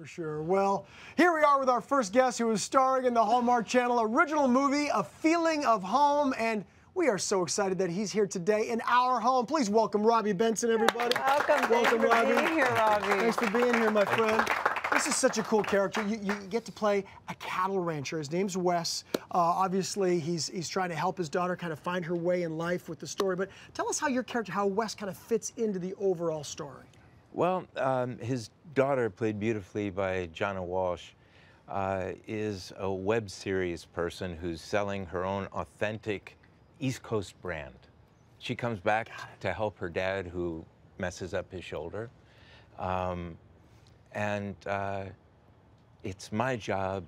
For sure. Well, here we are with our first guest who is starring in the Hallmark Channel original movie, A Feeling of Home. And we are so excited that he's here today in our home. Please welcome Robby Benson, everybody. Welcome. Thank welcome, you for Robby. being here, Robby. Thanks for being here, my friend. This is such a cool character. You, you get to play a cattle rancher. His name's Wes. Uh, obviously, he's he's trying to help his daughter kind of find her way in life with the story. But tell us how your character, how Wes kind of fits into the overall story. Well, um, his daughter, played beautifully by Jana Walsh, uh, is a web series person who's selling her own authentic East Coast brand. She comes back to help her dad, who messes up his shoulder. Um, and uh, it's my job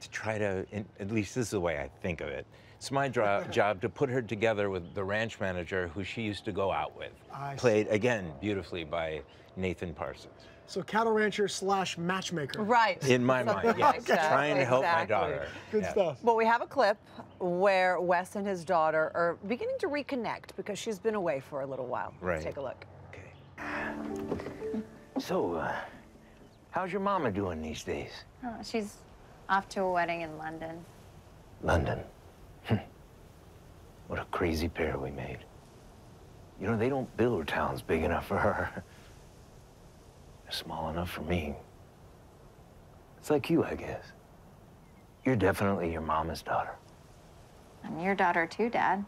to try to, in, at least this is the way I think of it. It's my job to put her together with the ranch manager who she used to go out with. I played again beautifully by Nathan Parsons. So cattle rancher slash matchmaker. Right. In my mind, yes. Exactly, Trying to help exactly. my daughter. Good Yeah. stuff. Well, we have a clip where Wes and his daughter are beginning to reconnect because she's been away for a little while. Right. Let's take a look. Okay. So, uh, how's your mama doing these days? Oh, she's off to a wedding in London. London. Hmm. what a crazy pair we made. You know, they don't build towns big enough for her. Small enough for me. It's like you, I guess. You're definitely your mama's daughter. I'm your daughter too, Dad.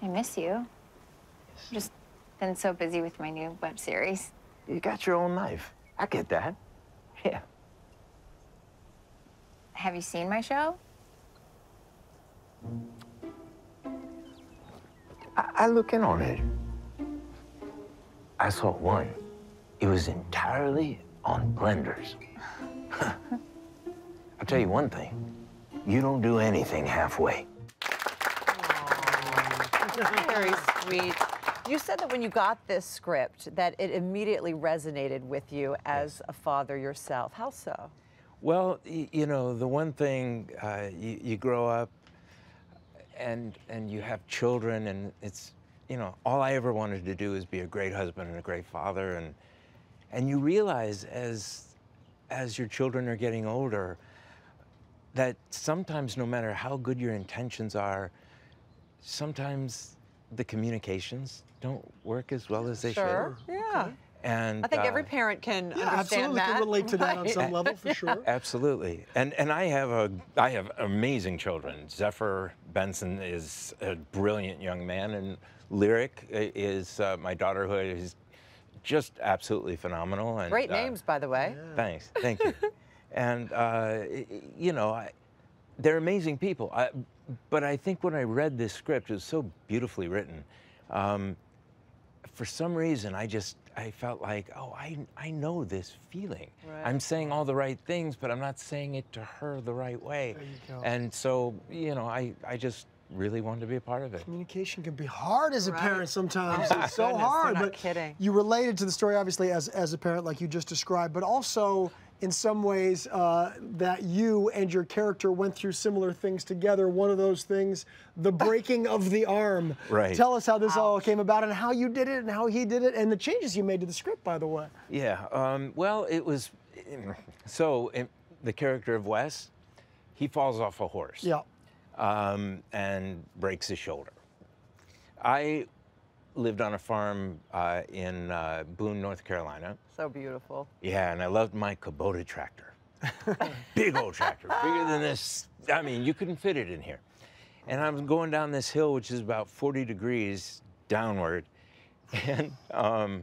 I miss you. I Just been so busy with my new web series. You got your own life. I get that. Yeah. Have you seen my show? I, I look in on it. I saw one. It was entirely on blenders. I'll tell you one thing. You don't do anything halfway. Very sweet. You said that when you got this script that it immediately resonated with you as a father yourself. How so? Well, you know, the one thing uh, you, you grow up and and you have children, and it's you know all I ever wanted to do is be a great husband and a great father, and and you realize as as your children are getting older that sometimes no matter how good your intentions are, sometimes the communications don't work as well as they sure. should. Yeah. And I think uh, every parent can Yeah, understand absolutely that. can relate to that on some level for sure. Absolutely, and and I have a I have amazing children. Zephyr Benson is a brilliant young man, and Lyric is uh, my daughter who is just absolutely phenomenal. And Great uh, names, by the way. Thanks, thank you. and uh, i- i- you know, I, they're amazing people. I, but I think when I read this script, it was so beautifully written. Um, for some reason, I just I felt like, oh, I I know this feeling. Right. I'm saying all the right things, but I'm not saying it to her the right way. There you go. And so, you know, I I just really wanted to be a part of it. Communication can be hard as a Right. parent sometimes. Oh, it's so goodness, you're hard. not but kidding. you related to the story obviously as as a parent, like you just described, but also in some ways uh, that you and your character went through similar things together. One of those things, the breaking of the arm. Right. Tell us how this all came about and how you did it and how he did it and the changes you made to the script, by the way. Yeah. Um, well, it was so in, the character of Wes, he falls off a horse. Yeah. um, and breaks his shoulder. I lived on a farm uh, in uh, Boone, North Carolina. So beautiful. Yeah, and I loved my Kubota tractor. Big old tractor, bigger than this. I mean, you couldn't fit it in here. And I'm going down this hill, which is about 40 degrees downward, and um,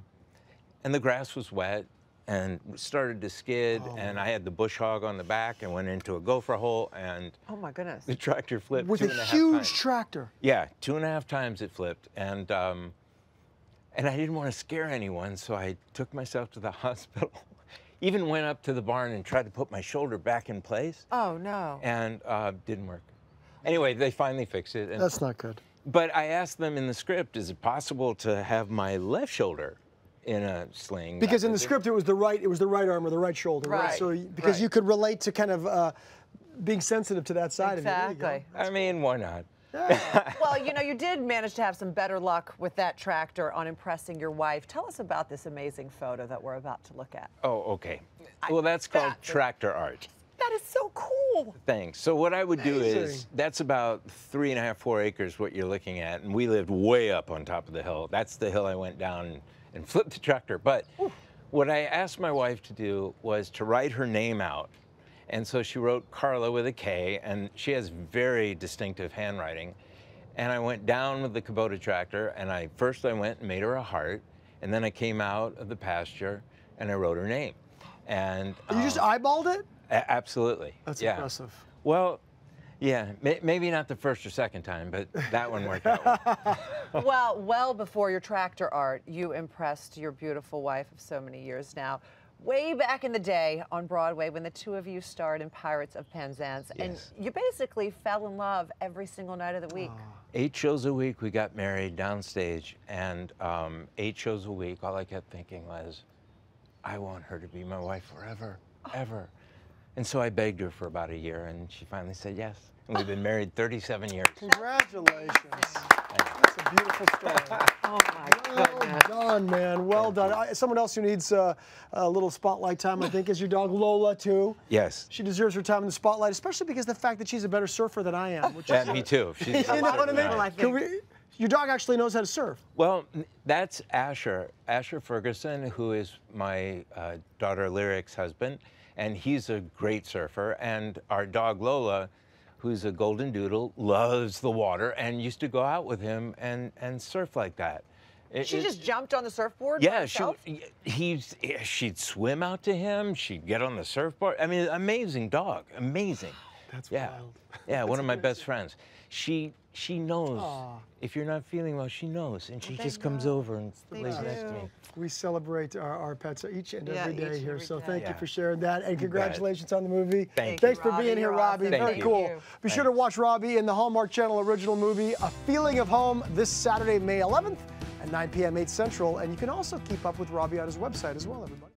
and the grass was wet and started to skid, and I had the bush hog on the back and went into a gopher hole, and Oh my goodness. the tractor flipped With two a and a half huge times. tractor. Yeah, two and a half times it flipped, and um, and I didn't want to scare anyone, so I took myself to the hospital. Even went up to the barn and tried to put my shoulder back in place, Oh no. and uh, didn't work. Anyway, they finally fixed it. And, That's not good. but I asked them in the script, is it possible to have my left shoulder in a sling? Because in the They- script it was the right it was the right arm or the right shoulder, right? Right. So because Right. you could relate to kind of uh, being sensitive to that side of it. There you go. Exactly. I mean, why not? well, you know, you did manage to have some better luck with that tractor on impressing your wife. Tell us about this amazing photo that we're about to look at. Oh, okay. Well, that's called that- tractor art. That is so cool. Thanks. So what I would do is that's about three and a half, four acres what you're looking at, and we lived way up on top of the hill. That's the hill I went down and flipped the tractor. But what I asked my wife to do was to write her name out, and so she wrote Karla with a K, and she has very distinctive handwriting. And I went down with the Kubota tractor, and I first I went and made her a heart, and then I came out of the pasture and I wrote her name. And You just um, eyeballed it? a- absolutely. That's yeah. impressive. Well, yeah, may, maybe not the first or second time, but that one worked out. well. well, well before your tractor art, you impressed your beautiful wife of so many years now. Way back in the day on Broadway when the two of you starred in Pirates of Penzance. And you basically fell in love every single night of the week. Eight shows a week, we got married downstage, and um, eight shows a week, all I kept thinking was, I want her to be my wife forever, ever. And so I begged her for about a year, and she finally said yes. And we've been married 37 years. Congratulations. That's a beautiful story. Oh my Well done, man. Well done. I, someone else who needs uh, a little spotlight time, I think, is your dog Lola, too. Yes. She deserves her time in the spotlight, especially because the fact that she's a better surfer than I am. Which Yeah, is, me too. She's you know what I mean? people, I Can we- your dog actually knows how to surf. Well, that's Asher, Asher Ferguson, who is my uh, daughter Lyric's husband, and he's a great surfer. And our dog Lola, who's a golden doodle, loves the water and used to go out with him and, and surf like that. It- She it- just jumped on the surfboard yeah, she, he's, eh, she'd swim out to him. She'd get on the surfboard. I mean, amazing dog, amazing. That's yeah. wild. Yeah, one of my best friends. She she knows if you're not feeling well. She knows, and she just comes over and They lays next to me. We celebrate our, our pets each and Yeah, every each day and here. every So day. thank you for sharing that, and congratulations on the movie. Thank Thanks you. for Robby, being here, Robby. awesome. Very Thank cool. you. Be sure to watch Robby in the Hallmark Channel original movie A Feeling of Home this Saturday, May 11th at 9 p.m. 8 Central, and you can also keep up with Robby on his website as well, everybody.